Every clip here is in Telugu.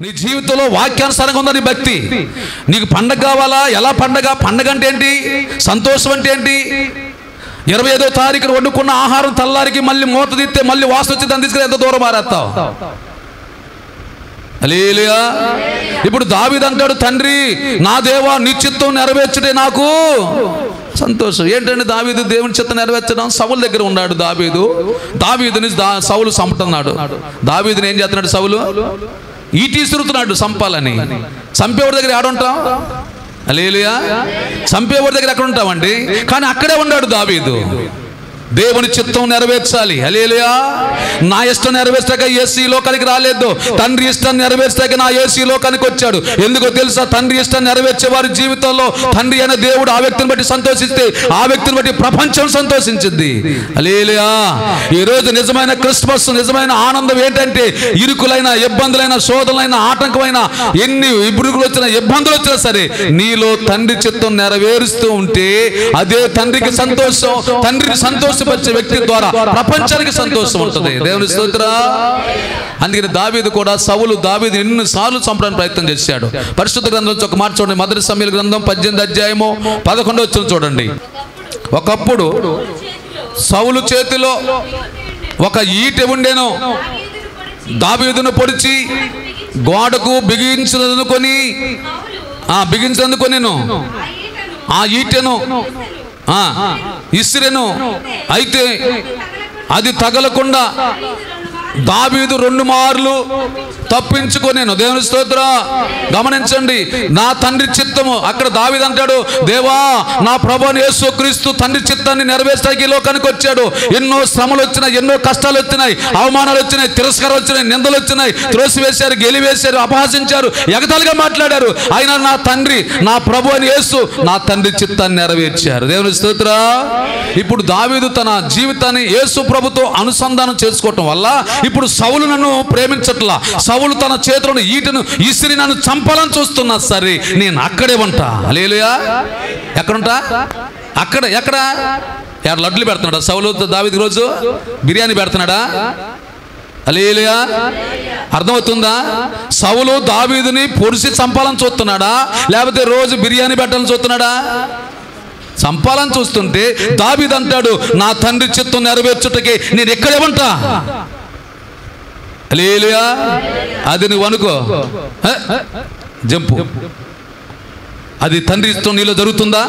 నీ జీవితంలో వాక్యానుసారంగా ఉందా నీ భక్తి? నీకు పండగ కావాలా? ఎలా పండగ? పండగ అంటే ఏంటి? సంతోషం అంటే ఏంటి? ఇరవై ఐదో తారీఖున వండుకున్న ఆహారం తెల్లారికి మళ్ళీ మూత తీస్తే మళ్ళీ వాసన వచ్చి దాన్ని తీసుకుని ఎంత దూరం మారేస్తావు? అలీలియా ఇప్పుడు దావీదు అంటాడు తండ్రి నా దేవా నీ చిత్తం నాకు సంతోషం. ఏంటంటే దావీదు దేవుని చిత్తం నెరవేర్చడం సవుల దగ్గర ఉన్నాడు దావీదు. దావీదుని దా సవులు చంపుతున్నాడు. దావీదుని ఏం చేస్తున్నాడు సవులు ఈ ఇసురుతున్నాడు చంపాలని చంపేవాడి దగ్గర ఆడుంటాం? లేలుయా చంపేవాడి దగ్గర ఎక్కడ ఉంటామండి కానీ అక్కడే ఉన్నాడు దావీదు. దేవుని చిత్తం నెరవేర్చాలి. హలేలుయా నా ఇష్టం నెరవేర్చక ఏసీ లోకానికి రాలేదు. తండ్రి ఇష్టం నెరవేర్చక నా ఏసీ లోకానికి వచ్చాడు. ఎందుకో తెలుసా? తండ్రి ఇష్టం నెరవేర్చే వారి జీవితంలో తండ్రి అయిన దేవుడు ఆ వ్యక్తిని బట్టి సంతోషిస్తే ఆ వ్యక్తిని బట్టి ప్రపంచం సంతోషించింది హలేలుయా ఈ రోజు నిజమైన క్రిస్మస్ నిజమైన ఆనందం ఏంటంటే ఇరుకులైన ఇబ్బందులైన శోధనలైన ఆటంకమైన ఎన్ని ఇబ్బందులు వచ్చినా ఇబ్బందులు వచ్చినా సరే నీలో తండ్రి చిత్తం నెరవేరుస్తూ ఉంటే అదే తండ్రికి సంతోషం తండ్రిని సంతోషపరిచే వ్యక్తి ద్వారా ప్రపంచానికి సంతోషం ఉంటుంది. దేవుని స్తోత్ర. అందుకని దావీదు కూడా సవులు దావీదు ఎన్ని సార్లు చంపడానికి ప్రయత్నం చేశాడు. పరిశుద్ధ గ్రంథం ఒక మాట చూడండి. మొదటి సమయాల గ్రంథం పద్దెనిమిది అధ్యాయము పదకొండు వచ్చిన చూడండి. ఒకప్పుడు సవులు చేతిలో ఒక ఈటె ఉండేను. దావీదును పొడిచి గోడకు బిగించదనుకొని ఆ బిగించదనుకొని నేను ఆ ఈటెను ఇసిరెను. అయితే అది తగలకుండా దావీదు రెండు మార్లు తప్పించుకొనేను దేవుని స్తోత్ర గమనించండి. నా తండ్రి చిత్తము అక్కడ దావీదు అంటాడు దేవా నా ప్రభుని యేసు క్రీస్తు తండ్రి చిత్తాన్ని నెరవేర్చడానికి లోకానికి వచ్చాడు. ఎన్నో శ్రమలు వచ్చినాయి ఎన్నో కష్టాలు వచ్చినాయి అవమానాలు వచ్చినాయి తిరస్కారం వచ్చినాయి నిందలు వచ్చినాయి త్రోసివేశారు గెలివేశారు అపహాసించారు ఎగతాలుగా మాట్లాడారు. ఆయన నా తండ్రి నా ప్రభు అని యేసు నా తండ్రి చిత్తాన్ని నెరవేర్చారు. దేవుని స్తోత్ర. ఇప్పుడు దావీదు తన జీవితాన్ని యేసు ప్రభుతో అనుసంధానం చేసుకోవటం వల్ల ఇప్పుడు సౌలు నన్ను ప్రేమించట్లా. సౌలు తన చేతులను ఈటను ఇసిరి నన్ను చంపాలని చూస్తున్నా. సరే నేను అక్కడే ఉంటా. లేలుయా ఎక్కడుంటా? అక్కడ ఎక్కడ? ఎక్కడ లడ్లు పెడుతున్నాడా సౌలు దావిది రోజు? బిర్యానీ పెడుతున్నాడా? అలేలుయా అర్థమవుతుందా? సవులు దావీదుని పొడిసి చంపాలని చూస్తున్నాడా? లేకపోతే రోజు బిర్యానీ పెట్టాలని చూస్తున్నాడా? చంపాలని చూస్తుంటే దావీదు అంటాడు నా తండ్రి చిత్తం నెరవేర్చుటకి నేను ఎక్కడే ఉంటా. లేలుయా అది నువ్వు అనుకో. జంపు. అది తండ్రి ఇష్టం నీలో జరుగుతుందా?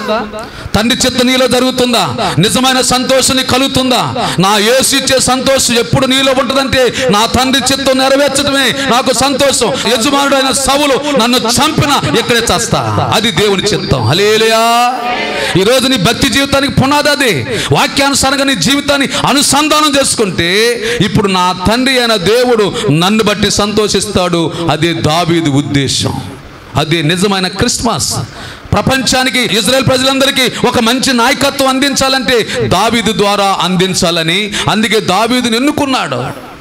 తండ్రి చిత్త నీలో జరుగుతుందా? నిజమైన సంతోషాన్ని కలుగుతుందా? నా యేసు ఇచ్చే సంతోషం ఎప్పుడు నీలో ఉంటుందంటే నా తండ్రి చిత్తం నెరవేర్చడమే నాకు సంతోషం. యజమానుడైన సవులు నన్ను చంపిన ఇక్కడే చేస్తా. అది దేవుని చిత్తం. అలేలియా ఈ నీ భక్తి జీవితానికి పునాది అది. వాక్యానుసారంగా నీ జీవితాన్ని అనుసంధానం చేసుకుంటే ఇప్పుడు నా తండ్రి అయిన దేవుడు నన్ను బట్టి సంతోషిస్తాడు. అదే దావీది ఉద్దేశం. అది నిజమైన క్రిస్మస్. ప్రపంచానికి ఇజ్రాయెల్ ప్రజలందరికీ ఒక మంచి నాయకత్వం అందించాలంటే దావీదు ద్వారా అందించాలని. అందుకే దావీదుని ఎన్నుకున్నాడు.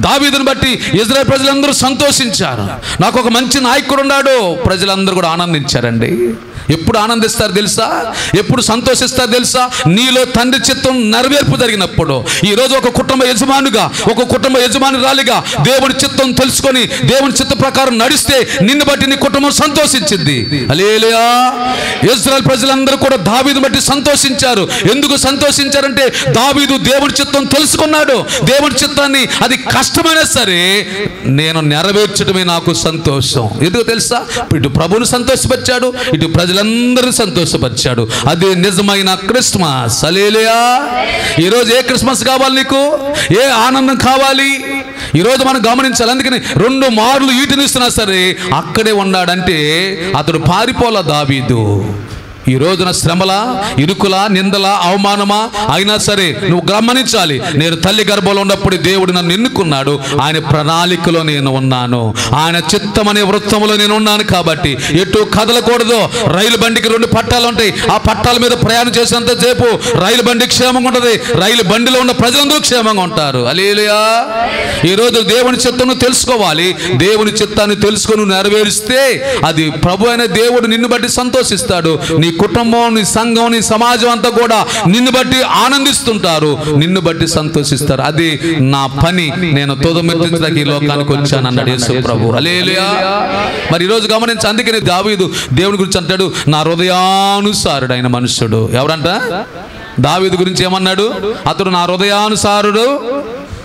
దావీదుని బట్టి ఇజ్రాయెల్ ప్రజలందరూ సంతోషించారు. నాకు ఒక మంచి నాయకుడు ఉన్నాడు. ప్రజలందరూ కూడా ఆనందించారండి. ఎప్పుడు ఆనందిస్తారు తెలుసా? ఎప్పుడు సంతోషిస్తారు తెలుసా? నీలో తండ్రి చిత్తం నెరవేర్పు జరిగినప్పుడు. ఈ రోజు ఒక కుటుంబ యజమానుగా ఒక కుటుంబ యజమానురాలిగా దేవుని చిత్తం తెలుసుకొని దేవుని చిత్త ప్రకారం నడిస్తే నిన్ను బట్టి నీ కుటుంబం సంతోషించింది. అలేలుయా ప్రజలందరూ కూడా దావీదు బట్టి సంతోషించారు. ఎందుకు సంతోషించారంటే దావీదు దేవుని చిత్తం తెలుసుకున్నాడు. దేవుని చిత్తాన్ని అది కష్టమైనా సరే నేను నెరవేర్చడమే నాకు సంతోషం. ఎందుకు తెలుసా? ఇటు ప్రభువుని సంతోషపరిచాడు ఇటు ప్రజలు ప్రజలందరినీ సంతోషపరిచాడు. అది నిజమైన క్రిస్మస్. అలేలుయా ఈరోజు ఏ క్రిస్మస్ కావాలి నీకు? ఏ ఆనందం కావాలి? ఈరోజు మనం గమనించాలి. అందుకని రెండు మార్లు ఈటినిస్తున్నా సరే అక్కడే ఉన్నాడంటే అతడు పారిపోల దావీదు. ఈ రోజున శ్రమల ఇరుకుల నిందల అవమానమా అయినా సరే నువ్వు గమనించాలి. నేను తల్లి గర్భంలో ఉన్నప్పుడు దేవుడు నన్ను ఎన్నుకున్నాడు. ఆయన ప్రణాళికలో నేను ఉన్నాను. ఆయన చిత్తం అనే వృత్తంలో నేను ఉన్నాను కాబట్టి ఎటు కదలకూడదు. రైలు బండికి రెండు పట్టాలు ఉంటాయి. ఆ పట్టాల మీద ప్రయాణం చేసినంత సేపు రైలు బండి క్షేమంగా ఉంటుంది. రైలు బండిలో ఉన్న ప్రజలందరూ క్షేమంగా ఉంటారు. అలేలుయా ఈ రోజు దేవుని చిత్తం తెలుసుకోవాలి. దేవుని చిత్తాన్ని తెలుసుకొని నెరవేరిస్తే అది ప్రభు అయిన దేవుడు నిన్ను బట్టి సంతోషిస్తాడు. నీ కుటుంబం నీ సంఘం నీ సమాజం అంతా కూడా నిన్ను బట్టి ఆనందిస్తుంటారు. నిన్ను బట్టి సంతోషిస్తారు. అది నా పని. నేను తోదమెత్తించడానికి ఈ లోకానికి వచ్చాను అన్నాడు యేసు ప్రభు. అలేలుయా మరి ఈరోజు గమనించి అందుకని దావీదు దేవుని గురించి అంటాడు నా హృదయానుసారుడు ఆయన మనుష్యుడు. ఎవరంట? దావీదు గురించి ఏమన్నాడు? అతడు నా హృదయానుసారుడు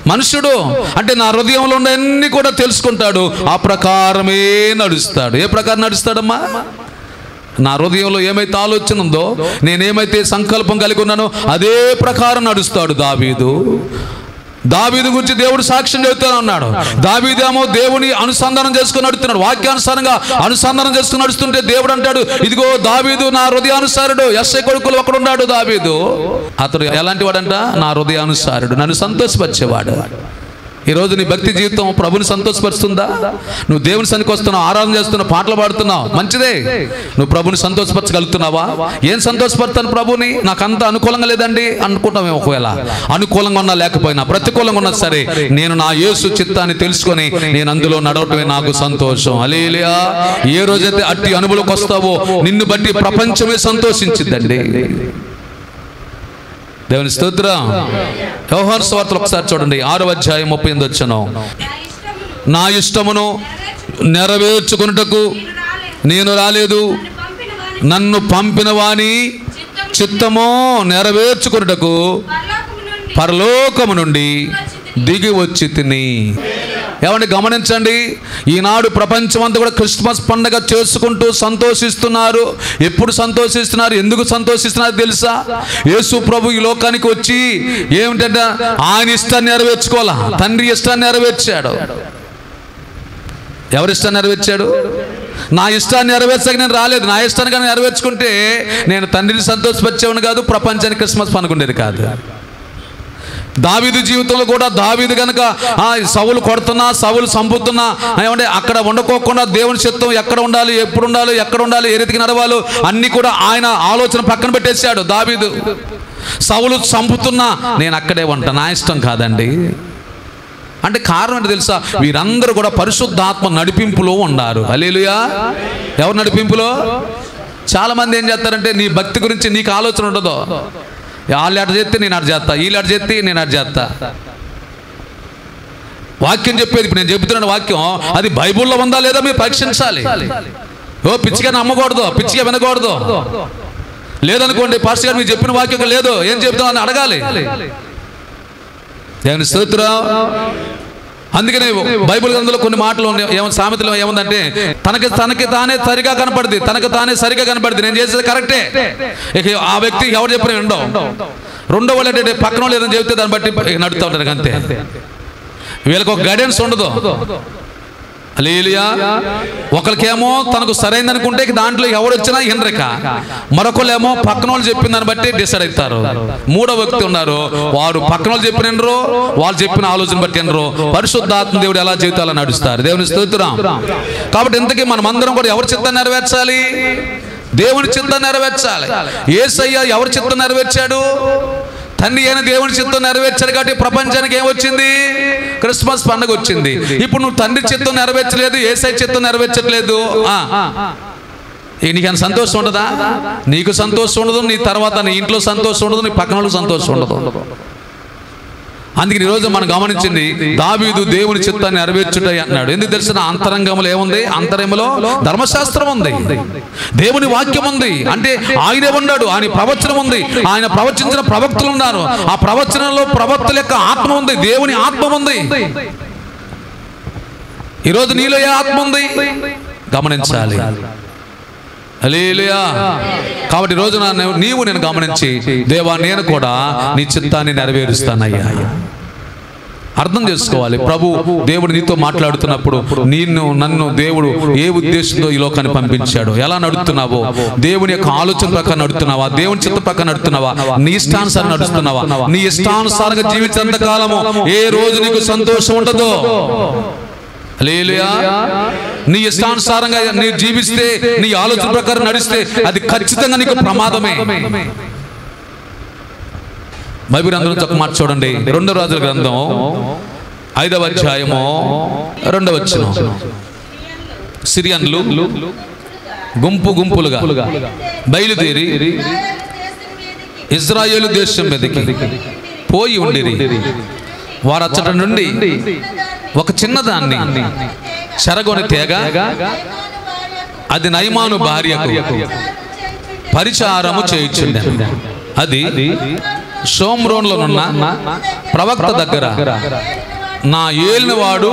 మనుష్యుడు. అంటే నా హృదయంలో ఉన్న అన్ని కూడా తెలుసుకుంటాడు. ఆ ప్రకారమే నడుస్తాడు. ఏ ప్రకారం నడుస్తాడమ్మా? నా హృదయంలో ఏమైతే ఆలోచన ఉందో నేనేమైతే సంకల్పం కలిగి ఉన్నానో అదే ప్రకారం నడుస్తాడు దావీదు. దావీదు గురించి దేవుడు సాక్ష్యం చెబుతాను అన్నాడు దావీదేమో దేవుని అనుసంధానం చేసుకుని నడుస్తున్నాడు వాక్యానుసారంగా అనుసంధానం చేసుకుని నడుస్తుంటే దేవుడు అంటాడు ఇదిగో దావీదు నా హృదయానుసారుడు ఎస్ఐ కొడుకులు ఒకడున్నాడు దావీదు. అతడు ఎలాంటి వాడంట నా హృదయానుసారుడు నన్ను సంతోషపరిచేవాడు. ఈరోజు నీ భక్తి జీవితం ప్రభుని సంతోషపరుస్తుందా? నువ్వు దేవుని సన్నికి వస్తున్నావు ఆరాధన చేస్తున్నావు పాటలు పాడుతున్నావు మంచిదే. నువ్వు ప్రభుని సంతోషపరచగలుగుతున్నావా? ఏం సంతోషపడతాను ప్రభుని? నాకు అంత అనుకూలంగా లేదండి అనుకుంటామే ఒకవేళ. అనుకూలంగా ఉన్నా లేకపోయినా ప్రతికూలంగా ఉన్నా సరే నేను నా యేసు చిత్తాన్ని తెలుసుకొని నేను అందులో నడవటమే నాకు సంతోషం. అలీలియా ఏ రోజైతే అట్టి అనుభవంకి వస్తావో నిన్ను బట్టి ప్రపంచమే సంతోషించిద్దండి. దేవుని స్తోత్రం. వ్యవహార స్వార్థలు ఒకసారి చూడండి. ఆరో అధ్యాయం ముప్పై ఎనిమిది వచ్చాను నా ఇష్టమును నెరవేర్చుకున్నటకు నేను రాలేదు. నన్ను పంపిన వాని వాని చిత్తము నెరవేర్చుకున్నటకు పరలోకము నుండి దిగి వచ్చి తిని. ఏమండి గమనించండి? ఈనాడు ప్రపంచం అంతా కూడా క్రిస్మస్ పండగ చేసుకుంటూ సంతోషిస్తున్నారు. ఎప్పుడు సంతోషిస్తున్నారు? ఎందుకు సంతోషిస్తున్నారు తెలుసా? యేసు ప్రభు ఈ లోకానికి వచ్చి ఏమిటంటే? ఆయన ఇష్టాన్ని నెరవేర్చుకోవాలా? తండ్రి ఇష్టాన్ని నెరవేర్చాడు. ఎవరి ఇష్టాన్ని నెరవేర్చాడు? నా ఇష్టాన్ని నెరవేర్చక నేను రాలేదు. నా ఇష్టాన్ని కానీ నెరవేర్చుకుంటే నేను తండ్రిని సంతోషపరిచేవాడిని కాదు ప్రపంచానికి క్రిస్మస్ పనుకుండేది కాదు. దావీదు జీవితంలో కూడా దావీదు కనుక ఆ సవులు కొడుతున్నా సవులు సంపుతున్నా ఏమంటే అక్కడ ఉండకోకుండా దేవుని చిత్తం ఎక్కడ ఉండాలి ఎప్పుడు ఉండాలి ఎక్కడ ఉండాలి ఏ రీతికి నడవాలో అన్ని కూడా ఆయన ఆలోచన పక్కన పెట్టేశాడు దావీదు. సవులు చంపుతున్నా నేను అక్కడే ఉంటా నా ఇష్టం కాదండి. అంటే కారణం ఏంటి తెలుసా? వీరందరూ కూడా పరిశుద్ధాత్మ నడిపింపులో ఉన్నారు. అలేలుయా ఎవరు నడిపింపులో? చాలా మంది ఏం చేస్తారంటే నీ భక్తి గురించి నీకు ఆలోచన ఉండదు. వాళ్ళు అటు చేస్తే నేను అటు చేస్తా వీళ్ళు అటు చేస్తే నేను అటు చేస్తా. వాక్యం చెప్పేది ఇప్పుడు నేను చెబుతున్నాను వాక్యం అది బైబిల్లో ఉందా లేదా మీరు పరీక్షించాలి. ఓ పిచ్చిగా నమ్మకూడదు పిచ్చిగా వినకూడదు. లేదనుకోండి పాస్టర్ గారు మీరు చెప్పిన వాక్యం లేదు ఏం చెప్తామని అడగాలి. దేవుని స్తోత్రం. అందుకనే బైబిల్ గ్రంథంలో కొన్ని మాటలు ఏమో సామెతలో ఏముందంటే తనకి తనకి తానే సరిగా కనపడింది తనకి తానే సరిగా కనపడింది. నేను చేసేది కరెక్టే. ఇక ఆ వ్యక్తి ఎవరు చెప్పిన ఉండవు రెండో వాళ్ళు ఏంటంటే పక్కన వాళ్ళు ఏదైనా చెబితే దాన్ని బట్టి నడుతూ ఉంటారు అంతే. వీళ్ళకి ఒక గైడెన్స్ ఉండదు. అలీలియా ఒకరికేమో తనకు సరైంది అనుకుంటే దాంట్లో ఎవరు వచ్చినా హిండ్రిక మరొకళ్ళేమో పక్కన వాళ్ళు చెప్పిన దాన్ని బట్టి డిసైడ్ అవుతారు. మూడో వ్యక్తి ఉన్నారు. వారు పక్కన వాళ్ళు చెప్పినరు వాళ్ళు చెప్పిన ఆలోచన బట్టి ఎన్రో పరిశుద్ధాత్మ దేవుడు ఎలా జీవితాలు నడుస్తారు? దేవుని స్తోత్రం. కాబట్టి ఇంతకీ మనం అందరం కూడా ఎవరి చిత్తాన్ని నెరవేర్చాలి? దేవుని చిత్తం నెరవేర్చాలి. ఏసయ్య ఎవరి చిత్తం నెరవేర్చాడు? తండ్రి అయిన దేవుని చిత్తం నెరవేర్చాడు కాబట్టి ప్రపంచానికి ఏమొచ్చింది క్రిస్మస్ పండుగ వచ్చింది. ఇప్పుడు నువ్వు తండ్రి చిత్తం నెరవేర్చలేదు ఏసై చిత్తం నెరవేర్చట్లేదు. నీకు అంత సంతోషం ఉండదా? నీకు సంతోషం ఉండదు నీ తర్వాత నీ ఇంట్లో సంతోషం ఉండదు నీ పక్కన వాళ్ళకి సంతోషం ఉండదు. అందుకని ఈరోజు మనం గమనించింది దావీదు దేవుని చిత్తాన్ని నెరవేర్చుట అన్నాడు. ఎందుకు తెలిసిన అంతరంగంలో ఏముంది? అంతరంగంలో ధర్మశాస్త్రం ఉంది. దేవుని వాక్యం ఉంది. అంటే ఆయనే ఉన్నాడు ఆయన ప్రవచనం ఉంది ఆయన ప్రవచించిన ప్రవక్తలు ఉన్నారు. ఆ ప్రవచనంలో ప్రవక్తల యొక్క ఆత్మ ఉంది దేవుని ఆత్మ ఉంది. ఈరోజు నీలో ఏ ఆత్మ ఉంది? గమనించాలి. హల్లెలూయా. కాబట్టి రోజు నీవు నేను గమనించి దేవా నేను కూడా నీ చిత్తాన్ని నెరవేరుస్తానయ్యా అర్థం చేసుకోవాలి. ప్రభు దేవుడు నీతో మాట్లాడుతున్నప్పుడు నిన్ను నన్ను దేవుడు ఏ ఉద్దేశంతో ఈ లోకాన్ని పంపించాడు? ఎలా నడుతున్నావో దేవుని యొక్క ఆలోచన ప్రకారం నడుతున్నావా దేవుని చిత్త ప్రకారం నడుతున్నావా నీ ఇష్టానుసారం నడుస్తున్నావా నీ ఇష్టానుసారంగా జీవించినంత కాలము ఏ రోజు నీకు సంతోషం ఉండదో? లేలుయా నీ ఇష్టానుసారంగా నీ జీవిస్తే నీ ఆలోచన ప్రకారం నడిస్తే అది ఖచ్చితంగా నీకు ప్రమాదమే. బైబిల్ గ్రంథం నుంచి మాట చూడండి. రెండో రాజుల గ్రంథం ఐదవ అధ్యాయము రెండవ వచ్చిన సిరియన్లు గుంపు గుంపులుగా బయలుదేరి ఇజ్రాయేల్ దేశం మీదకి పోయి ఉండిరి. వారు అచ్చట నుండి ఒక చిన్నదాన్ని చెరగొని తేగ అది నైమాను భార్యకు పరిచారము చేయుచుండె అది షోమ్రోన్లోనున్న ప్రవక్త దగ్గర. నా ఏలినవాడు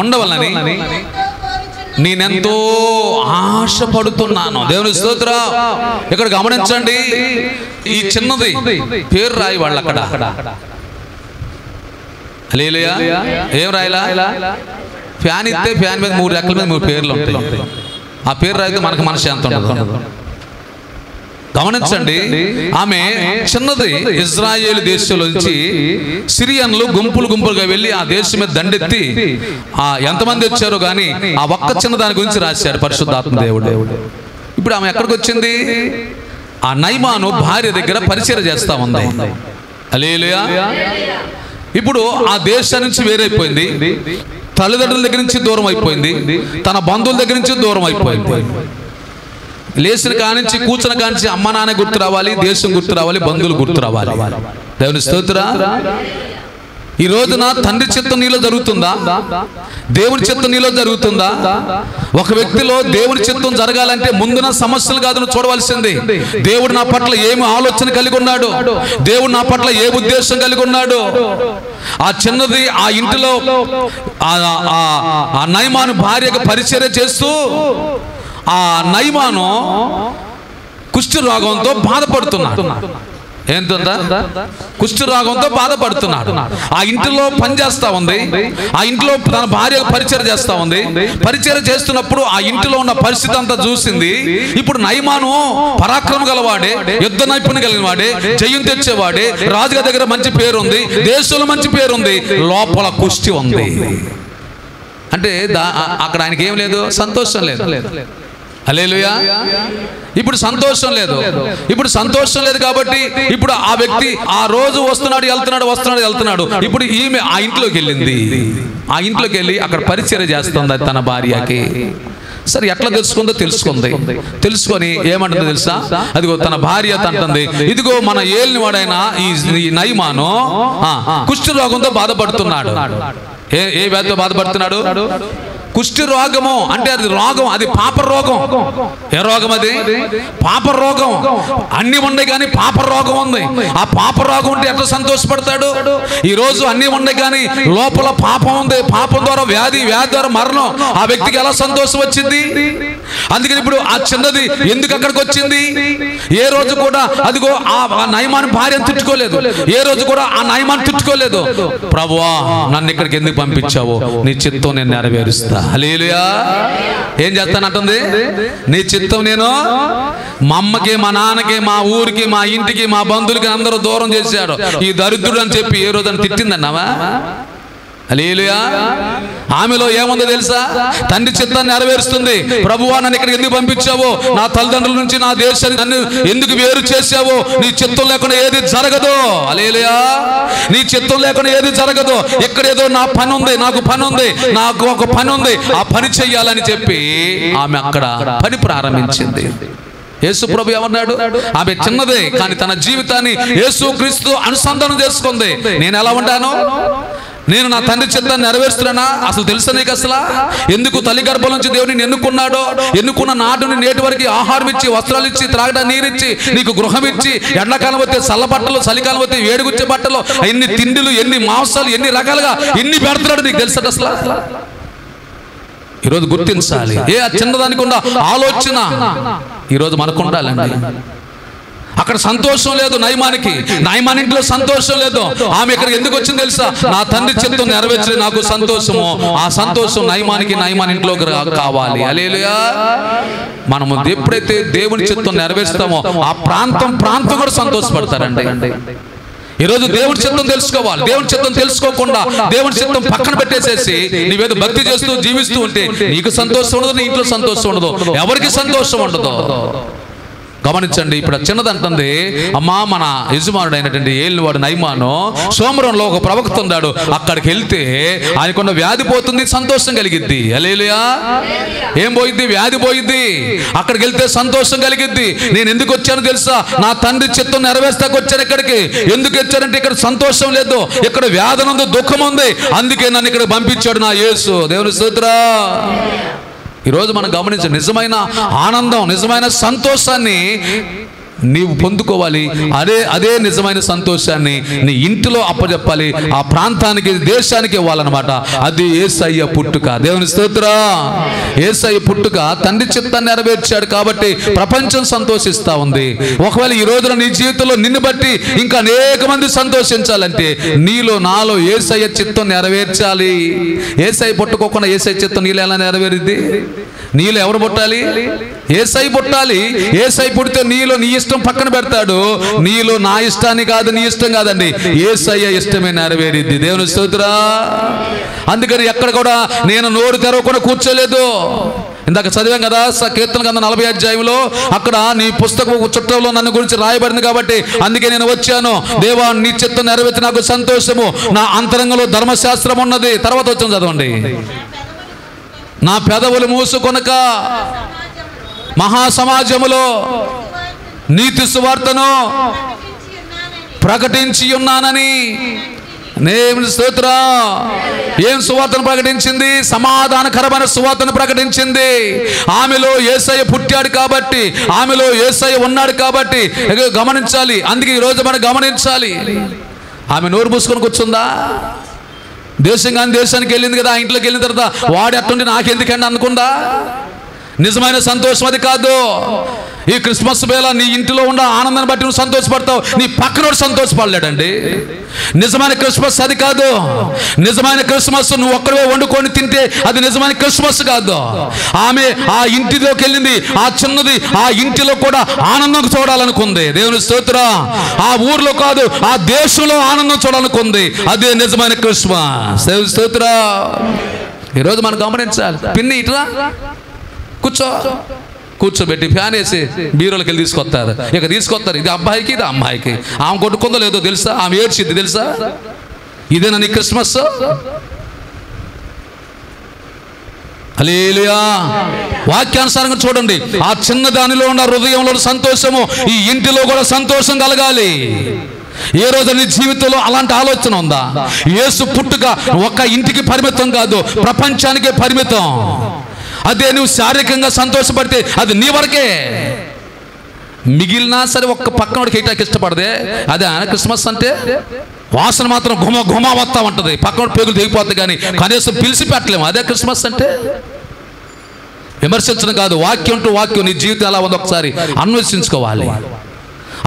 ఉండవలని నేనెంతో ఆశపడుతున్నాను. దేవుని స్తోత్ర. ఇక్కడ గమనించండి ఈ చిన్నది పేరు రాయి వాళ్ళు అక్కడ ఏం రాయలా? ఫ్యాన్ ఇస్తే ఫ్యాన్ మీద మూడు రెక్కల మీద మూడు పేర్లు ఉంటాయి. ఆ పేరు రాయితే మనకు మనసు ఎంత ఉండదు. గమనించండి ఆమె చిన్నది ఇజ్రాయేల్ దేశంలో నుంచి సిరియన్లు గుంపులు గుంపులుగా వెళ్ళి ఆ దేశం మీద దండెత్తి ఆ ఎంతమంది వచ్చారో గాని ఆ ఒక్క చిన్న దాని గురించి రాశాడు పరిశుద్ధాత్మ దేవుడు. ఇప్పుడు ఆమె ఎక్కడికి వచ్చింది? ఆ నైమాను భార్య దగ్గర పరిచయం చేస్తా ఉంది. అలేలుయా ఇప్పుడు ఆ దేశం నుంచి వేరైపోయింది. తల్లిదండ్రుల దగ్గర నుంచి దూరం అయిపోయింది. తన బంధువుల దగ్గర నుంచి దూరం అయిపోయింది. లేచిన కానించి కూర్చున్న కానించి అమ్మ నాన్న గుర్తు రావాలి దేశం గుర్తు రావాలి బంధువులు గుర్తు రావాలి. దేవుని స్తోత్ర. ఈ రోజున తండ్రి చిత్తం నీలో జరుగుతుందా? దేవుని చిత్తం నీలో జరుగుతుందా? ఒక వ్యక్తిలో దేవుని చిత్తం జరగాలంటే ముందున సమస్యలు కాదు నువ్వు చూడవలసింది. దేవుడు నా పట్ల ఏమి ఆలోచన కలిగి ఉన్నాడు? దేవుడు నా పట్ల ఏ ఉద్దేశం కలిగి ఉన్నాడు? ఆ చిన్నది ఆ ఇంటిలో ఆ- నయమాను భార్యకు పరిచర్య చేస్తూ ఆ నైమాను కుష్ఠ రోగంతో బాధపడుతున్నాడు. ఏంటుందా కుష్ఠ రోగంతో బాధపడుతున్నాడు. ఆ ఇంటిలో పని చేస్తా ఉంది. ఆ ఇంట్లో తన భార్య పరిచయం చేస్తా ఉంది. పరిచయం చేస్తున్నప్పుడు ఆ ఇంటిలో ఉన్న పరిస్థితి అంతా చూసింది. ఇప్పుడు నైమాను పరాక్రమం గలవాడే యుద్ధ నైపుణ్యం కలిగిన వాడే జయం తెచ్చేవాడే రాజుగారి దగ్గర మంచి పేరు ఉంది దేశంలో మంచి పేరు ఉంది లోపల కుష్టి ఉంది. అంటే అక్కడ ఆయనకి ఏం లేదు? సంతోషం లేదు. హలేలుయా ఇప్పుడు సంతోషం లేదు. ఇప్పుడు సంతోషం లేదు కాబట్టి ఇప్పుడు ఆ వ్యక్తి ఆ రోజు వస్తున్నాడు వెళ్తున్నాడు వస్తున్నాడు వెళ్తున్నాడు. ఇప్పుడు ఈమె ఆ ఇంట్లోకి వెళ్ళింది. ఆ ఇంట్లోకి వెళ్ళి అక్కడ పరిచయం చేస్తుంది తన భార్యకి. సరే ఎట్లా తెలుసుకుందో తెలుసుకుంది. తెలుసుకొని ఏమంటుందో తెలుసా? అదిగో తన భార్య అంటుంది ఇదిగో మన ఏలిని వాడైన ఈ ఈ నైమాను కుష్ఠ రోగంతో బాధపడుతున్నాడు. ఏ ఏ వ్యాధితో బాధపడుతున్నాడు? కుష్టి రోగము అంటే అది రోగం అది పాప రోగం ఏ రోగం అది? పాప రోగం అన్ని ఉన్నాయి కానీ పాప రోగం ఉంది. ఆ పాప రోగం ఉంటే ఎట్లా సంతోషపడతాడు? ఈ రోజు అన్ని ఉన్నాయి కానీ లోపల పాపం ఉంది. పాపం ద్వారా వ్యాధి వ్యాధి ద్వారా మరణం. ఆ వ్యక్తికి ఎలా సంతోషం వచ్చింది? అందుకని ఇప్పుడు ఆ చిన్నది ఎందుకు అక్కడికి వచ్చింది? ఏ రోజు కూడా అదిగో ఆ ఆ నయమాన్ని భార్యను తిట్టుకోలేదు. ఏ రోజు కూడా ఆ నయమాన్ని తిట్టుకోలేదు. ప్రభువా నన్ను ఇక్కడికి ఎందుకు పంపించావు? నీ చిత్తం నేను నెరవేరుస్తా. హల్లెలూయా. ఏం చేస్తానంటుంది? నీ చిత్తం నేను మా అమ్మకి మా నాన్నకి మా ఊరికి మా ఇంటికి మా బంధువులకి అందరూ దూరం చేశాడు. ఈ దరిద్రుడు అని చెప్పి ఏ రోజు అని తిట్టిందన్నావా? అలీలుయా ఆమెలో ఏముందో తెలుసా? తండ్రి చిత్తాన్ని నెరవేరుస్తుంది. ప్రభువా నన్ను ఇక్కడికి ఎందుకు పంపించావో? నా తల్లిదండ్రుల నుంచి నా దేశాన్ని నన్ను ఎందుకు వేరు చేశావో? నీ చిత్తం లేకుండా ఏది జరగదు. అలీలుయా నీ చిత్తం లేకుండా ఏది జరగదు. ఇక్కడ ఏదో నా పని ఉంది నాకు పని ఉంది నాకు ఒక పని ఉంది. ఆ పని చెయ్యాలని చెప్పి ఆమె అక్కడ పని ప్రారంభించింది. యేసు ప్రభు ఏమన్నాడు? ఆమె చిన్నదే కానీ తన జీవితాన్ని యేసు క్రీస్తు అనుసంధానం చేసుకుంది. నేను ఎలా ఉంటాను? నేను నా తండ్రి చిత్తాన్ని నెరవేరుస్తున్నానా? అసలు తెలుసా నీకు అసలు? ఎందుకు తల్లి గర్భం నుంచి దేవుని ఎన్నుకున్నాడో? ఎన్నుకున్న నాటుని నేటి వరకు ఆహారం ఇచ్చి వస్త్రాలు ఇచ్చి త్రాగడానికి నీరిచ్చి నీకు గృహం ఇచ్చి ఎండాకాలం వస్తే చల్ల బట్టలు చలికాలం వస్తే వేడిగుచ్చే బట్టలు ఎన్ని తిండిలు ఎన్ని మాంసాలు ఎన్ని రకాలుగా ఎన్ని పెడుతున్నాడు నీకు తెలుసా అసలు? ఈరోజు గుర్తించాలి. ఏ ఆ చిన్నదానికి ఉన్న ఆలోచన ఈరోజు మనకు ఉండాలండి. అక్కడ సంతోషం లేదు నయమానికి. నయమాని ఇంట్లో సంతోషం లేదు. ఆమె ఇక్కడ ఎందుకు వచ్చింది తెలుసా? నా తండ్రి చిత్తం నెరవేర్చే నాకు సంతోషము. ఆ సంతోషం నయమానికి నయమాని ఇంట్లోకి రా- కావాలి. అలేలుయా మనము ఎప్పుడైతే దేవుని చిత్తం నెరవేరుస్తామో ఆ ప్రాంతం ప్రాంతం కూడా సంతోషపడతారండి. ఈరోజు దేవుడి చిత్తం తెలుసుకోవాలి. దేవుడి చిత్తం తెలుసుకోకుండా దేవుడి చిత్తం పక్కన పెట్టేసేసి నీవేదో భక్తి చేస్తూ జీవిస్తూ ఉంటే నీకు సంతోషం ఉండదు నీ ఇంట్లో సంతోషం ఉండదు. ఎవరికి సంతోషం ఉండదు? గమనించండి ఇప్పుడు చిన్నది అంటుంది అమ్మా మన యజమానుడు అయినటువంటి ఏలినవాడు నైమాను సోమరంలో ఒక ప్రవక్త ఉన్నాడు అక్కడికి వెళ్తే ఆయనకున్న వ్యాధి పోతుంది సంతోషం కలిగిద్ది. అలేలుయా ఏం పోయిద్ది? వ్యాధి పోయిద్ది. అక్కడికి వెళ్తే సంతోషం కలిగిద్ది. నేను ఎందుకు వచ్చాను తెలుసా? నా తండ్రి చిత్తం నెరవేర్స్తాకు వచ్చాను ఇక్కడికి. ఎందుకు వచ్చానంటే ఇక్కడ సంతోషం లేదు ఇక్కడ వ్యాధనందు దుఃఖం ఉంది. అందుకే నన్ను ఇక్కడ పంపించాడు నా యేసు. దేవుని సూత్ర ఈరోజు మనం గమనించ నిజమైన ఆనందం నిజమైన సంతోషాన్ని నీవు పొందుకోవాలి. అదే అదే నిజమైన సంతోషాన్ని నీ ఇంటిలో అప్పచెప్పాలి ఆ ప్రాంతానికి దేశానికి ఇవ్వాలన్నమాట. అది ఏసయ్య పుట్టుక. దేవుని స్తోత్ర. ఏసయ్య పుట్టుక తండ్రి చిత్తాన్ని నెరవేర్చాడు కాబట్టి ప్రపంచం సంతోషిస్తా ఉంది. ఒకవేళ ఈ రోజున నీ జీవితంలో నిన్ను బట్టి ఇంకా అనేక మంది సంతోషించాలంటే నీలో నాలో ఏసయ్య చిత్తం నెరవేర్చాలి. ఏసయ్య పుట్టుకోకుండా ఏసయ్య చిత్తం నీళ్ళు ఎలా నెరవేరుద్ది? నీలో ఎవరు పుట్టాలి? ఏసై పుట్టాలి. ఏసై పుడితే నీలో నీ ఇష్టం పక్కన పెడతాడు. నీలో నా ఇష్టాన్ని కాదు నీ ఇష్టం కాదండి. ఏసయ్య ఇష్టమే నెరవేరిద్ది. దేవుని స్తోత్రా. అందుకని ఎక్కడ కూడా నేను నోరు తెరవకుండా కూర్చోలేదు. ఇందాక చదివాం కదా సకీర్తన కీర్తన కింద నలభై అధ్యాయంలో అక్కడ నీ పుస్తకం చుట్టంలో నన్ను గురించి రాయబడింది కాబట్టి అందుకే నేను వచ్చాను. దేవా నీ చిత్తం నెరవేర్చి నాకు సంతోషము. నా అంతరంగంలో ధర్మశాస్త్రం ఉన్నది. తర్వాత వచ్చాను చదవండి. నా పెదవులు మూసుకొనక మహాసమాజములో నీతి సువార్తను ప్రకటించి ఉన్నానని. నేను స్తోత్ర. ఏం సువార్తను ప్రకటించింది? సమాధానకరమైన సువార్తను ప్రకటించింది. ఆమెలో ఏసయ్య పుట్టాడు కాబట్టి ఆమెలో ఏసయ్య ఉన్నాడు కాబట్టి గమనించాలి. అందుకే ఈరోజు మనం గమనించాలి. ఆమె నోరు మూసుకొని కూర్చుందా? దేశం కానీ దేశానికి వెళ్ళింది కదా ఆ ఇంట్లోకి వెళ్ళిన తర్వాత వాడు ఎట్టుండి నాకెందుకండి అనుకుందా? నిజమైన సంతోషం అది కాదు. ఈ క్రిస్మస్ వేళ నీ ఇంటిలో ఉన్న ఆనందాన్ని బట్టి నువ్వు సంతోషపడతావు. నీ పక్కనోడు సంతోషపడలేడండి. నిజమైన క్రిస్మస్ అది కాదు. నిజమైన క్రిస్మస్ నువ్వు ఒక్కడే వండుకొని తింటే అది నిజమైన క్రిస్మస్ కాదు. ఆమె ఆ ఇంటిలోకి వెళ్ళింది. ఆ చిన్నది ఆ ఇంటిలో కూడా ఆనందం చూడాలనుకుంది. దేవుని స్తోత్ర. ఆ ఊర్లో కాదు ఆ దేశంలో ఆనందం చూడాలనుకుంది. అదే నిజమైన క్రిస్మస్. దేవుని స్తోత్ర. ఈరోజు మనం గమనించాలి. పిన్ని ఇట్లా కూర్చో. కూర్చోబెట్టి ఫ్యాన్ వేసి బీరోలకి వెళ్ళి తీసుకొస్తారు. ఇక తీసుకొస్తారు. ఇది అబ్బాయికి ఇది అమ్మాయికి. ఆమె కొట్టుకుందో లేదో తెలుసా? ఆమె ఏడ్చిద్ది తెలుసా? ఇదేనా నీ క్రిస్మస్? అలేలుయా వాక్యానుసారంగా చూడండి. ఆ చిన్న దానిలో ఉన్న హృదయంలో సంతోషము ఈ ఇంటిలో కూడా సంతోషం కలగాలి. ఏ రోజు నీ జీవితంలో అలాంటి ఆలోచన ఉందా? ఏసు పుట్టుక ఒక్క ఇంటికి పరిమితం కాదు ప్రపంచానికే పరిమితం. అదే నువ్వు శారీరకంగా సంతోషపడితే అది నీ వరకే. మిగిలినా సరే ఒక్క పక్కనోడికి వేయటానికి ఇష్టపడదే. అదే క్రిస్మస్ అంటే వాసన మాత్రం ఘుమ ఘుమ వస్తా ఉంటుంది. పక్కన పేగులు దిగిపోతుంది కానీ కనీసం పిలిచి పెట్టలేము. అదే క్రిస్మస్ అంటే విమర్శించడం కాదు. వాక్యం టు వాక్యం. నీ జీవితం ఎలా ఉందో ఒకసారి అన్వేషించుకోవాలి.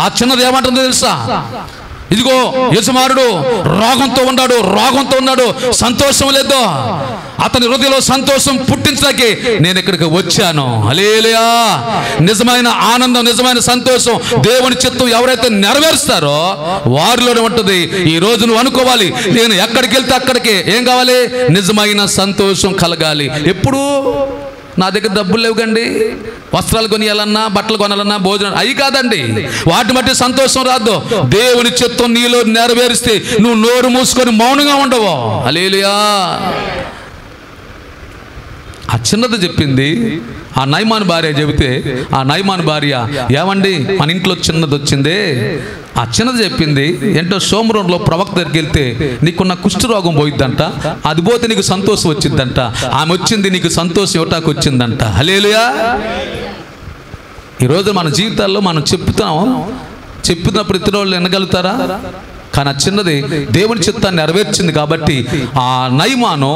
ఆ చిన్నది ఏమంటుందో తెలుసా? ఇదిగో యజమానుడు రోగంతో ఉన్నాడు రోగంతో ఉన్నాడు. సంతోషం లేదు? అతని హృదయంలో సంతోషం పుట్టించడానికి నేను ఇక్కడికి వచ్చాను. అలేలియా నిజమైన ఆనందం నిజమైన సంతోషం దేవుని చిత్తం ఎవరైతే నెరవేరుస్తారో వారిలోనే ఉంటుంది. ఈ రోజు నువ్వు అనుకోవాలి నేను ఎక్కడికి వెళ్తే అక్కడికి. ఏం కావాలి? నిజమైన సంతోషం కలగాలి. ఎప్పుడు? నా దగ్గర డబ్బులు లేవు కండి వస్త్రాలు కొనియాలన్నా బట్టలు కొనాలన్నా భోజనం అవి కాదండి. వాటి బట్టి సంతోషం రాదు దేవుని చిత్తం నీలో నెరవేరిస్తే నువ్వు నోరు మూసుకొని మౌనంగా ఉండవు. అలేలుయా ఆ చిన్నది చెప్పింది ఆ నైమాన్ భార్య చెబితే ఆ నైమాన్ భార్య ఏమండి మన ఇంట్లో చిన్నది వచ్చింది? ఆ చిన్నది చెప్పింది ఏంటో సోమరంలో ప్రవక్త దగ్గరికి వెళ్తే నీకున్న కుష్ఠరోగం పోయిద్దంట అది పోతే నీకు సంతోషం వచ్చిందంట ఆమె వచ్చింది నీకు సంతోషం ఇవ్వటానికి వచ్చిందంట. హలేలుయా ఈరోజు మన జీవితాల్లో మనం చెప్తాం చెప్తున్నప్పుడు ఇతర వాళ్ళు వినగలుగుతారా? కానీ ఆ చిన్నది. దేవుని చిత్తాన్ని నెరవేర్చింది కాబట్టి ఆ నైమాను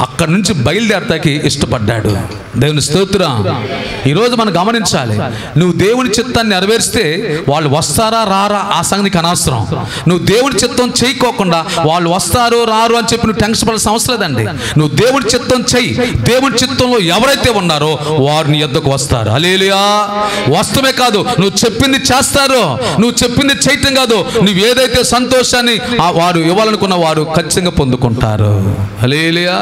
అక్కడి నుంచి బయలుదేరతాకి ఇష్టపడ్డాడు. దేవుని స్తోత్ర. ఈరోజు మనం గమనించాలి. నువ్వు దేవుని చిత్తాన్ని నెరవేరిస్తే వాళ్ళు వస్తారా రారా? ఆ సంగతికి అనవసరం. నువ్వు దేవుని చిత్తం చేయకోకుండా వాళ్ళు వస్తారు రారు అని చెప్పి నువ్వు టెన్షన్ పడాల్సిన అవసరం లేదండి. నువ్వు దేవుని చిత్తం చెయ్యి దేవుని చిత్తంలో ఎవరైతే ఉన్నారో వారు నీ ఎద్దకు వస్తారు. అలేలియా వస్తమే కాదు. నువ్వు చెప్పింది చేస్తారు నువ్వు చెప్పింది చేయటం కాదు. నువ్వు ఏదైతే సంతోషం సంతోషాన్ని వారు ఇవ్వాలనుకున్న వారు ఖచ్చితంగా పొందుకుంటారు. అలేలియా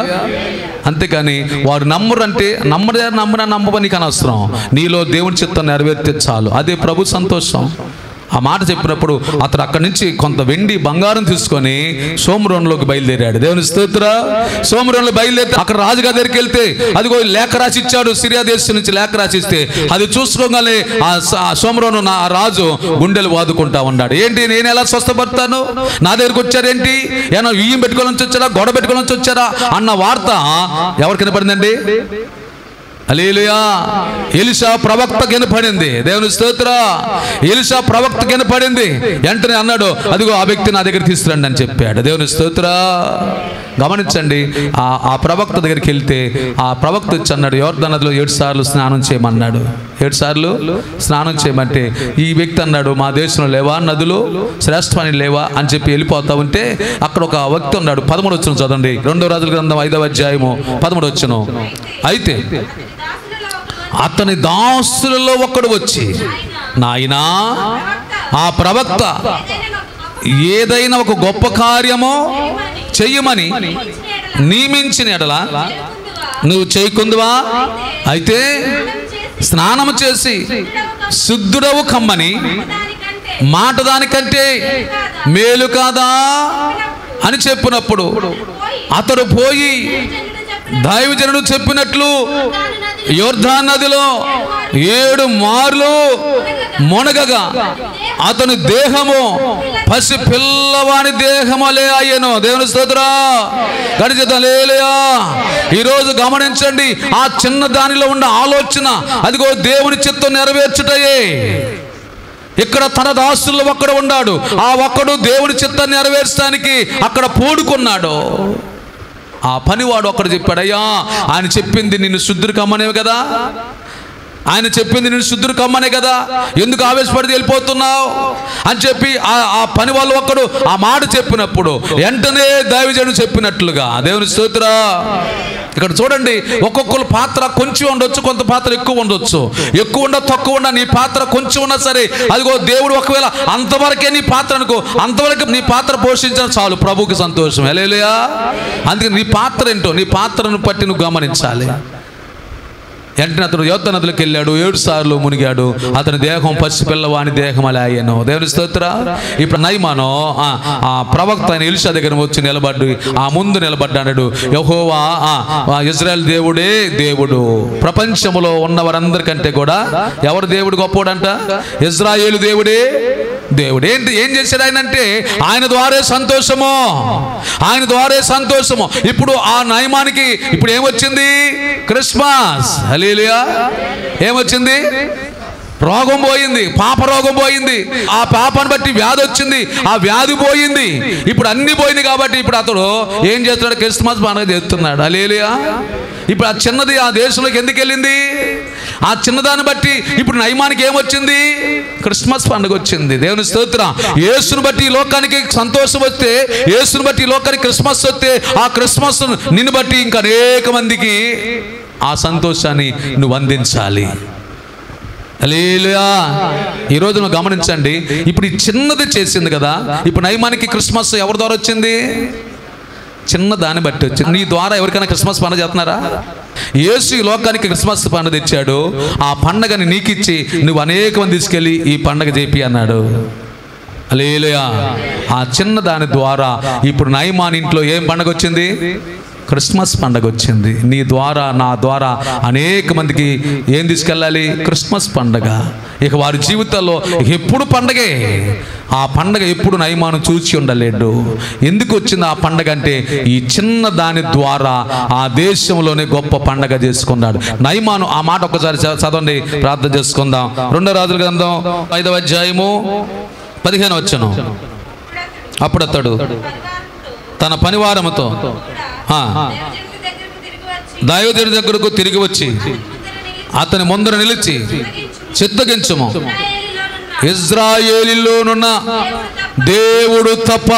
అంతేకాని వారు నమ్మరు అంటే నమ్మరు నమ్మరా నమ్మని కానీ అవసరం నీలో దేవుని చిత్తం నెరవేర్తే చాలు. అదే ప్రభు సంతోషం. ఆ మాట చెప్పినప్పుడు అతను అక్కడి నుంచి కొంత వెండి బంగారం తీసుకొని సోమరంలోకి బయలుదేరాడు. దేవుని స్తోత్ర. సోమరంలో బయలుదేరి అక్కడ రాజుగారి దగ్గరికి వెళ్తే అదిగో లేఖ రాసి ఇచ్చాడు సిరియా దేశం నుంచి లేఖ రాసి ఇస్తే అది చూసుకోగానే ఆ స- సోమరంలో నా రాజు గుండెలు వాదుకుంటా ఉన్నాడు. ఏంటి నేను ఎలా స్వస్థపడతాను? నా దగ్గరికి వచ్చారేంటి ఏమన్నా ఇయ్యం పెట్టుకోవాలని వచ్చారా? గొడవ పెట్టుకోవాలని వచ్చారా? అన్న వార్త ఎవరికి వినపడిందండి? అలీలుయా ఎలిషా ప్రవక్త కనపడింది దేవుని స్తోత్ర. ఎలిషా ప్రవక్త కనపడింది వెంటనే అన్నాడు అదిగో ఆ వ్యక్తి నా దగ్గర తీసుకురండి అని చెప్పాడు. దేవుని స్తోత్ర. గమనించండి ఆ ఆ ప్రవక్త దగ్గరికి వెళ్తే ఆ ప్రవక్త వచ్చి అన్నాడు యోర్ధ నదిలో ఏడు సార్లు స్నానం చేయమన్నాడు. ఏడు సార్లు స్నానం చేయమంటే ఈ వ్యక్తి అన్నాడు మా దేశంలో లేవా? నదులు శ్రేష్టమని లేవా? అని చెప్పి వెళ్ళిపోతా ఉంటే అక్కడ ఒక వ్యక్తి ఉన్నాడు. పదమూడు వచ్చిన చదవండి. రెండో రాజుల గ్రంథం ఐదవ అధ్యాయము పదమూడు వచ్చును. అయితే అతని దాసులలో ఒకడు వచ్చి నాయనా ఆ ప్రవక్త ఏదైనా ఒక గొప్ప కార్యమో చెయ్యమని నియమించిన ఎడలా నువ్వు చేయకుందువా? అయితే స్నానం చేసి స్నానము చేసి శుద్ధుడవు కమ్మని మాట దానికంటే మేలు కాదా? అని చెప్పినప్పుడు అతడు పోయి దైవజనుడు చెప్పినట్లు దాని నదిలో యోర్ధాన్ నదిలో ఏడు మార్లు మునగగా. అతని దేహము పసి పిల్లవాని దేహమలే అయ్యను. దేవుని స్తోత్రా. గడిచేతలేలయా ఈరోజు గమనించండి. ఆ చిన్న దానిలో ఉన్న ఆలోచన అదిగో దేవుని చిత్తం నెరవేర్చుటయే. ఇక్కడ తన దాసుల్లో ఒక్కడు ఉన్నాడు ఆ ఒక్కడు దేవుని చిత్తాన్ని నెరవేర్చడానికి అక్కడ పూడుకున్నాడు. ఆ పనివాడు ఒక్కడు చెప్పాడు అయ్యా ఆయన చెప్పింది నిన్ను శుద్ధుడు కమ్మనే కదా? ఆయన చెప్పింది నేను శుద్ధుడు కమ్మనే కదా. ఎందుకు ఆవేశపడి వెళ్ళిపోతున్నావు? అని చెప్పి ఆ పని వాళ్ళు ఒక్కడు ఆ మాట చెప్పినప్పుడు వెంటనే దైవజనుడు చెప్పినట్లుగా దేవుని స్తోత్ర. ఇక్కడ చూడండి ఒక్కొక్కరు పాత్ర కొంచెం ఉండొచ్చు కొంత పాత్ర ఎక్కువ ఉండొచ్చు. ఎక్కువ ఉండ తక్కువ ఉండ నీ పాత్ర కొంచెం ఉన్నా సరే అదిగో దేవుడు ఒకవేళ అంతవరకే నీ పాత్ర అనుకో అంతవరకు నీ పాత్ర పోషించిన చాలు ప్రభుకి సంతోషం. ఎలా అందుకే నీ పాత్ర ఏంటో నీ పాత్రను బట్టి నువ్వు గమనించాలి. వెంటనే అతను యోధ నదులకు వెళ్ళాడు ఏడు సార్లు మునిగాడు. అతని దేహం పసి పిల్లవాని దేహం అలా అయ్యాను దేవుని స్తోత్ర. ఇప్పుడు నైమాను ఆ ఆ ప్రవక్త ఆయన ఇల్షా దగ్గర వచ్చి నిలబడ్డు. ఆ ముందు నిలబడ్డాడు. యహోవా ఆ, ఆ దేవుడే దేవుడు. ప్రపంచంలో ఉన్నవారందరికంటే కూడా ఎవరు దేవుడు గొప్పోడంట ఇజ్రాయేలు దేవుడే దేవుడు ఏంటి ఏం చేశాడు ఆయన అంటే ఆయన ద్వారే సంతోషము. ఆయన ద్వారే సంతోషము. ఇప్పుడు ఆ నయమానికి ఇప్పుడు ఏమొచ్చింది క్రిస్మస్. హలీలియా ఏమొచ్చింది రోగం పోయింది. పాప రోగం పోయింది. ఆ పాపను బట్టి వ్యాధి వచ్చింది. ఆ వ్యాధి పోయింది. ఇప్పుడు అన్ని పోయింది కాబట్టి ఇప్పుడు అతడు ఏం చేస్తున్నాడు? క్రిస్మస్ పండుగ చేస్తున్నాడు. అలేలియా ఇప్పుడు ఆ చిన్నది ఆ దేశంలోకి ఎందుకు వెళ్ళింది? ఆ చిన్నదాన్ని బట్టి ఇప్పుడు నయమానికి ఏమొచ్చింది క్రిస్మస్ పండుగ వచ్చింది. దేవుని స్తోత్రం. యేసును బట్టి ఈ లోకానికి సంతోషం వస్తే యేసును బట్టి ఈ లోకానికి క్రిస్మస్ వస్తే ఆ క్రిస్మస్ నిన్ను బట్టి ఇంకా అనేక మందికి ఆ సంతోషాన్ని నువ్వు అందించాలి. అలేలుయా ఈరోజు నువ్వు గమనించండి. ఇప్పుడు ఈ చిన్నది చేసింది కదా. ఇప్పుడు నయమానికి క్రిస్మస్ ఎవరి ద్వారా వచ్చింది? చిన్న దాన్ని బట్టి వచ్చింది నీ ద్వారా ఎవరికైనా క్రిస్మస్ పండుగ చేస్తున్నారా? యేసు ఈ లోకానికి క్రిస్మస్ పండుగ తెచ్చాడు. ఆ పండగని నీకిచ్చి నువ్వు అనేక మంది తీసుకెళ్ళి ఈ పండగ చేపి అన్నాడు. అలేలుయా ఆ చిన్న దాని ద్వారా ఇప్పుడు నయమాన్ ఇంట్లో ఏం పండగ వచ్చింది? క్రిస్మస్ పండగ వచ్చింది. నీ ద్వారా నా ద్వారా అనేక మందికి ఏం తీసుకెళ్ళాలి? క్రిస్మస్ పండగ. ఇక వారి జీవితాల్లో ఎప్పుడు పండగే? ఆ పండగ ఎప్పుడు నయమాను చూసి ఉండలేడు. ఎందుకు వచ్చింది ఆ పండగ అంటే ఈ చిన్న దాని ద్వారా ఆ దేశంలోనే గొప్ప పండగ చేసుకున్నాడు. నయమాను ఆ మాట ఒక్కసారి చదవండి ప్రార్థన చేసుకుందాం. రెండో రాజుల గ్రంథం ఐదవ అధ్యాయము పదిహేను వచ్చను అప్పుడతడు పరివారముతో తన పనివారముతో దైవదేవుడి దగ్గరకు తిరిగి వచ్చి అతని ముందర నిలిచి చిత్తగించము చిత్తగించుము. ఇజ్రాయేలీలోనున్న దేవుడు తప్ప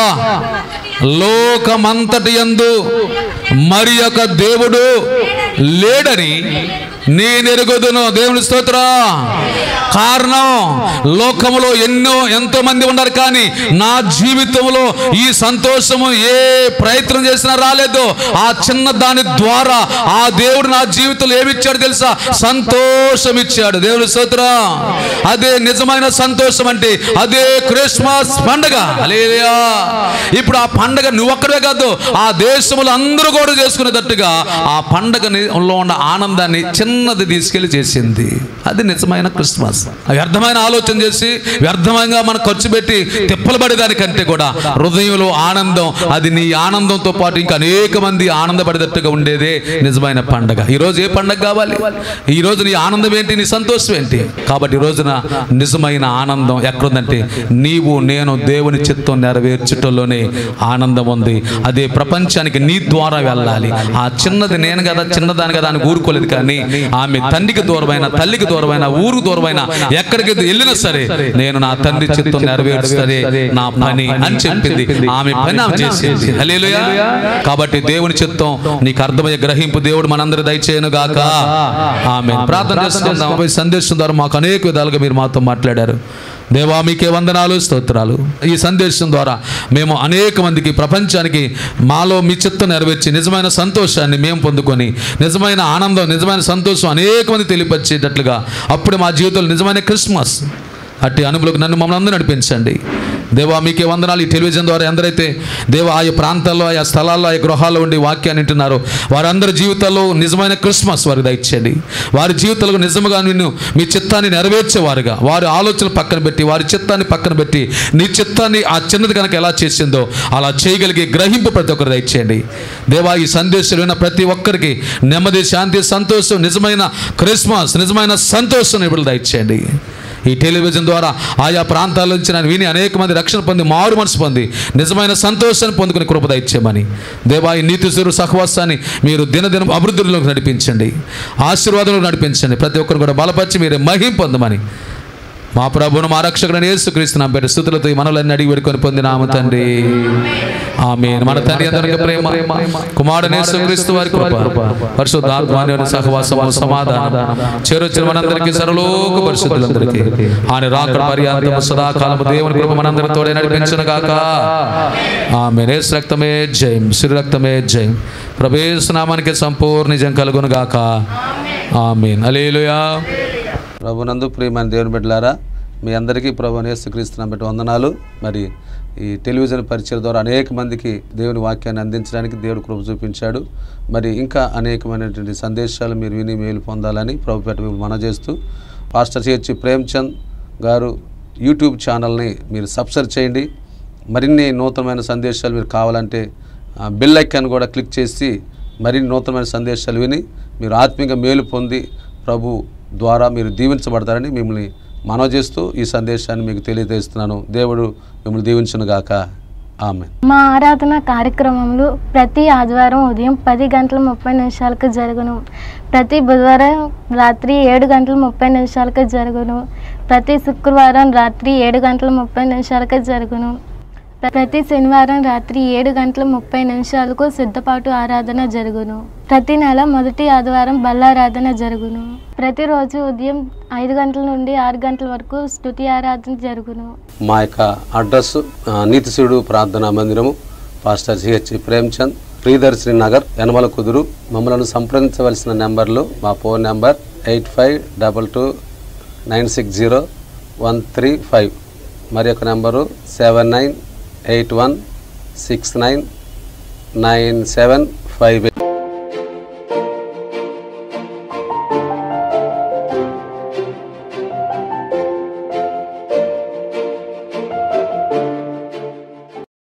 లోకమంతటి యందు మరి ఒక దేవుడు లేడని ఎరుగుదును. నేను దేవుని స్తోత్ర. కారణం లోకములో ఎన్నో ఎంతో మంది ఉన్నారు కానీ నా జీవితంలో ఈ సంతోషము ఏ ప్రయత్నం చేసినా రాలేదు. ఆ చిన్న దాని ద్వారా ఆ దేవుడు నా జీవితంలో ఏమిచ్చాడు తెలుసా? సంతోషం ఇచ్చాడు దేవుని స్తోత్ర. అదే నిజమైన సంతోషం అంటే అదే క్రిస్మస్ పండగ. హల్లెలూయా. ఇప్పుడు ఆ పండగ నువ్వు ఒక్కడే కాదు ఆ దేశములు అందరూ కూడా చేసుకునేటట్టుగా ఆ పండగలో ఉన్న ఆనందాన్ని చిన్న చిన్నది తీసుకెళ్ళి చేసింది. అది నిజమైన క్రిస్మస్. వ్యర్థమైన ఆలోచన చేసి వ్యర్థంగా మనం ఖర్చు పెట్టి తిప్పలు పడేదానికంటే కూడా హృదయంలో ఆనందం అది నీ ఆనందంతో పాటు ఇంకా అనేక మంది ఆనందపడేటట్టుగా ఉండేదే నిజమైన పండగ. ఈరోజు ఏ పండగ కావాలి? ఈ నీ ఆనందం ఏంటి? నీ సంతోషం ఏంటి? కాబట్టి ఈ రోజున నిజమైన ఆనందం ఎక్కడుందంటే నీవు నేను దేవుని చిత్తం నెరవేర్చటంలోనే ఆనందం ఉంది. అదే ప్రపంచానికి నీ ద్వారా వెళ్ళాలి. ఆ చిన్నది నేను కదా చిన్నదాని కదా అని ఊరుకోలేదు కానీ ఆమె తండ్రికి దూరమైన తల్లికి దూరం దూరమైన ఊరు దూరమైన ఎక్కడికి వెళ్ళినా సరే నేను నా తండ్రి చిత్తం నెరవేరుస్తుంది నా పని అని చెప్పింది. ఆమె పని ఆమె చేసింది. కాబట్టి దేవుని చిత్తం నీకు అర్థమయ్యే గ్రహింపు దేవుడు మనందరి దయచేయను గాక. ఆమె ప్రార్థన చేసుకుందాం సందేశం ద్వారా మాకు అనేక విధాలుగా మీరు మాతో మాట్లాడారు. దేవా మీకే వందనాలు స్తోత్రాలు. ఈ సందేశం ద్వారా మేము అనేక మందికి ప్రపంచానికి మాలో మీ చిత్తం నెరవేర్చి నిజమైన సంతోషాన్ని మేము పొందుకొని నిజమైన ఆనందం నిజమైన సంతోషం అనేక మంది తెలియపరిచేటట్లుగా అప్పుడు మా జీవితంలో నిజమైన క్రిస్మస్ అట్టి అనుభూలకు నన్ను మమ్మల్ని అందరూ నడిపించండి. దేవా మీకే వందనాలు. ఈ టెలివిజన్ ద్వారా ఎందరైతే దేవ ఆయా ప్రాంతాల్లో ఆయా స్థలాల్లో ఆయా గృహాల్లో ఉండి వాక్యాన్ని వింటున్నారో వారందరి జీవితాల్లో నిజమైన క్రిస్మస్ వారికి దయచేయండి. వారి జీవితాలకు నిజముగా నిన్ను మీ చిత్తాన్ని నెరవేర్చేవారుగా. వారి ఆలోచనలు పక్కన పెట్టి వారి చిత్తాన్ని పక్కన పెట్టి నీ చిత్తాన్ని ఆ చిన్నది కనుక ఎలా చేసిందో అలా చేయగలిగే గ్రహింపు ప్రతి ఒక్కరు దయచేయండి. దేవా ఈ సందేశాలు విన్న ప్రతి ఒక్కరికి నెమ్మది శాంతి సంతోషం నిజమైన క్రిస్మస్ నిజమైన సంతోషం ఇప్పుడు దయచేయండి. ఈ టెలివిజన్ ద్వారా ఆయా ప్రాంతాల నుంచి నన్ను విని అనేక మంది రక్షణ పొంది మారు మనసు పొంది నిజమైన సంతోషాన్ని పొందుకుని కృపద ఇచ్చేమని దేవా ఈ నీతి సురు సహవాసాన్ని మీరు దినదినం అభివృద్ధిలోకి నడిపించండి ఆశీర్వాదంలో నడిపించండి. ప్రతి ఒక్కరు కూడా బలపరిచి మీరే మహిం పొందమని. మా ప్రభువును మా రక్షకుడు యేసుక్రీస్తు నా పేరు స్థుతులతో ఈ మనలన్నీ అడిగి పెట్టుకొని పొందినాము తండ్రి. ఆమె మన తండ్రి అందరికి ప్రేమ. కుమారుడు యేసుక్రీస్తు వారి కృప. పరిశుద్ధాత్మాని సహవాసము సమాధానం. చేరొచ్చిన మనందరికీ సర్వలోక పరిశుద్ధులందరికీ. ఆయన రాకడ పర్యాంతము సదాకాలము దేవుని కృప మనందరి తోడే నడిపించును గాక. ఆమె రేసు రక్తమే జయం శ్రీ రక్తమే జయం. ప్రభేశనామానికి సంపూర్ణ నిజం కలుగును గాక. ఆమెన్. అలేలుయా ప్రభునందు ప్రియమైన దేవుని బిడ్డలారా మీ అందరికీ ప్రభు నేసుక్రీస్తున్నాం బట్టి వందనాలు. మరి ఈ టెలివిజన్ పరిచయం ద్వారా అనేక మందికి దేవుని వాక్యాన్ని అందించడానికి దేవుడు కృప చూపించాడు. మరి ఇంకా అనేకమైనటువంటి సందేశాలు మీరు విని మేలు పొందాలని ప్రభుపేట మేము మనజేస్తూ పాస్టర్ చేర్చి ప్రేమ్చంద్ గారు యూట్యూబ్ ఛానల్ని మీరు సబ్స్క్రైబ్ చేయండి. మరిన్ని నూతనమైన సందేశాలు మీరు కావాలంటే బిల్ ఐకాన్ కూడా క్లిక్ చేసి మరిన్ని నూతనమైన సందేశాలు విని మీరు ఆత్మీయంగా మేలు పొంది ప్రభు ద్వారా మీరు దీవించబడతారని మిమ్మల్ని మనవ చేస్తూ ఈ సందేశాన్ని మీకు తెలియజేస్తున్నాను. దేవుడు మిమ్మల్ని దీవించునుగాక ఆమె మా ఆరాధన కార్యక్రమంలో ప్రతి ఆదివారం ఉదయం పది గంటల ముప్పై నిమిషాలకు జరుగును. ప్రతి బుధవారం రాత్రి ఏడు గంటల ముప్పై నిమిషాలకు జరుగును. ప్రతి శుక్రవారం రాత్రి ఏడు గంటల ముప్పై నిమిషాలకు జరుగును. ప్రతి శనివారం రాత్రి ఏడు గంటల ముప్పై నిమిషాలకు సిద్ధపాటు ఆరాధన జరుగును. ప్రతి నెల మొదటి ఆదివారం బల్లారాధన జరుగును. ప్రతిరోజు ఉదయం ఐదు గంటల నుండి ఆరు గంటల వరకు స్థుతి ఆరాధన జరుగును. మా యొక్క అడ్రస్ ఆ, నీతిశివుడు ప్రార్థనా మందిరము పాస్టర్ సిహెచ్ ప్రేమ్చంద్ ప్రియదర్శిని నగర్ యనమల కుదురు. మమ్మలను సంప్రదించవలసిన నెంబర్లు మా phone number eight five double two nine six zero one three five. మరి యొక్క number seven nine eight one six nine nine seven five